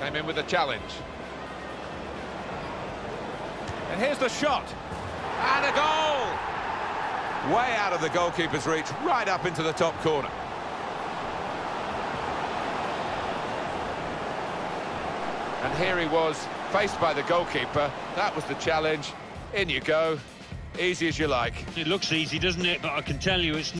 Came in with a challenge. And here's the shot. And a goal! Way out of the goalkeeper's reach, right up into the top corner. And here he was, faced by the goalkeeper. That was the challenge. In you go. Easy as you like. It looks easy, doesn't it? But I can tell you it's